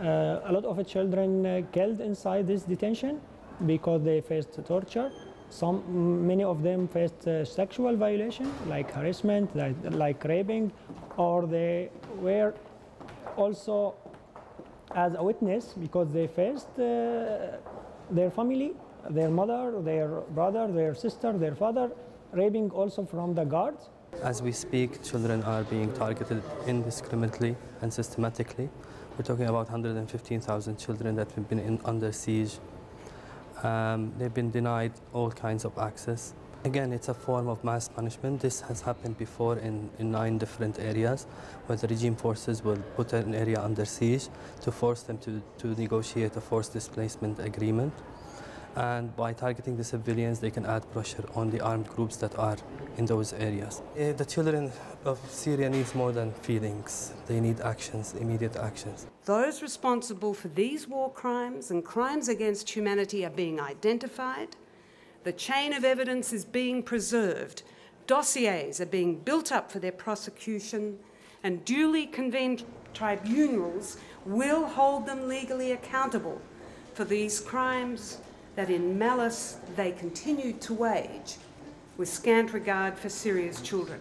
Uh, a lot of children uh, killed inside this detention because they faced torture. Some, many of them faced uh, sexual violation, like harassment, like, like raping, or they were also as a witness because they faced their family, their mother, their brother, their sister, their father, raping also from the guards. As we speak, children are being targeted indiscriminately and systematically. We're talking about 115,000 children that have been in, under siege. Um, they've been denied all kinds of access. Again, it's a form of mass punishment. This has happened before in, in nine different areas where the regime forces will put an area under siege to force them to, to negotiate a forced displacement agreement. And by targeting the civilians, they can add pressure on the armed groups that are in those areas. Eh, The children of Syria needs more than feelings. They need actions, immediate actions. Those responsible for these war crimes and crimes against humanity are being identified. The chain of evidence is being preserved. Dossiers are being built up for their prosecution, and duly convened tribunals will hold them legally accountable for these crimes that in malice they continued to wage with scant regard for Syria's children.